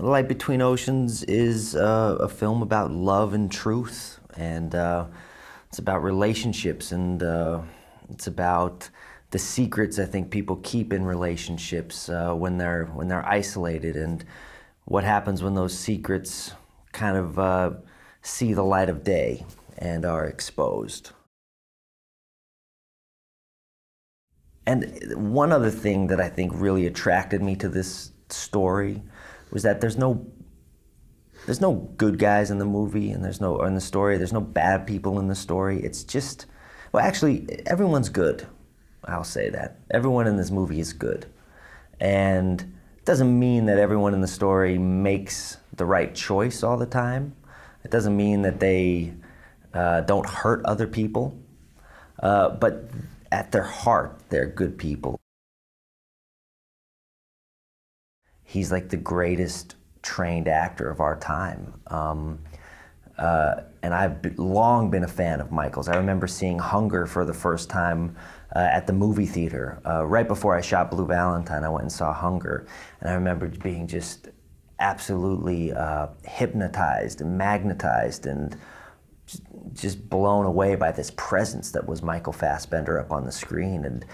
Light Between Oceans is uh, a film about love and truth, and uh, it's about relationships, and uh, it's about the secrets I think people keep in relationships uh, when they're when they're isolated, and what happens when those secrets kind of uh, see the light of day and are exposed. And one other thing that I think really attracted me to this story was that there's no there's no good guys in the movie and there's no in the story. There's no bad people in the story. It's just well actually everyone's good. I'll say that. Everyone in this movie is good. And it doesn't mean that everyone in the story makes the right choice all the time. It doesn't mean that they uh, don't hurt other people. Uh, but at their heart they're good people he's like the greatest trained actor of our time. Um, uh, and I've long been a fan of Michael's. I remember seeing Hunger for the first time uh, at the movie theater. Uh, right before I shot Blue Valentine, I went and saw Hunger. And I remember being just absolutely uh, hypnotized and magnetized and just blown away by this presence that was Michael Fassbender up on the screen. And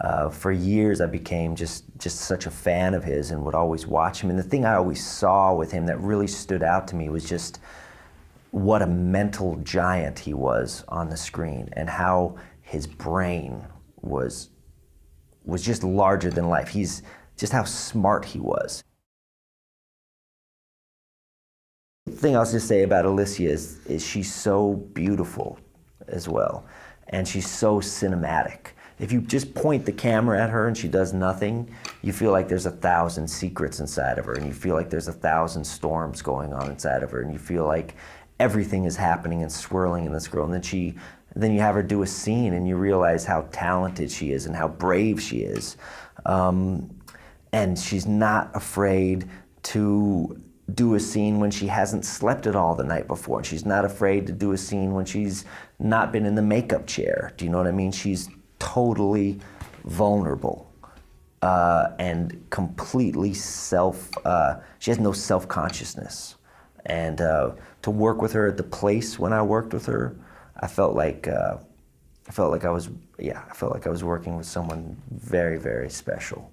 uh, for years, I became just just such a fan of his and would always watch him. And the thing I always saw with him that really stood out to me was just what a mental giant he was on the screen and how his brain was was just larger than life. He's just how smart he was. Thing I'll just say about Alicia is, is she's so beautiful as well, and she's so cinematic. If you just point the camera at her and she does nothing, you feel like there's a thousand secrets inside of her, and you feel like there's a thousand storms going on inside of her, and you feel like everything is happening and swirling in this girl. And then she, then you have her do a scene, and you realize how talented she is and how brave she is, um, and she's not afraid to do a scene when she hasn't slept at all the night before. She's not afraid to do a scene when she's not been in the makeup chair. Do you know what I mean? She's totally vulnerable uh, and completely self, uh, she has no self consciousness. And uh, to work with her at the place when I worked with her, I felt like, uh, I felt like I was, yeah, I felt like I was working with someone very, very special.